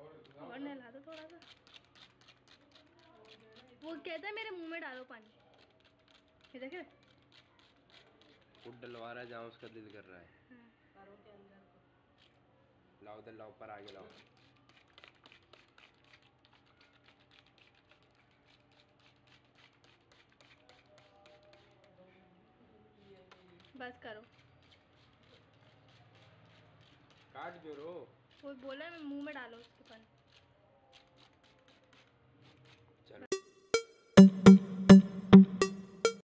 और नहला दो थोड़ा सा। वो कहता है मेरे मुँह में डालो पानी। ये देखे फ़ूड डलवा रहा है जहाँ उसका दिल कर रहा है। हाँ। पैरों के अंदर को लाओ उधर लाओ ऊपर आगे लाओ। बस करो। काट जो रो वो बोला है मुँह में डालो उसके पानी